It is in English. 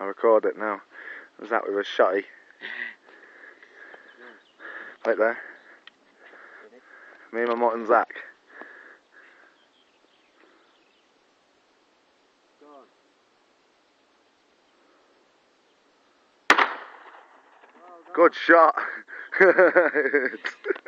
I record it now. Was that with a shotty? Right there. Me and my mutton Zach. Good shot.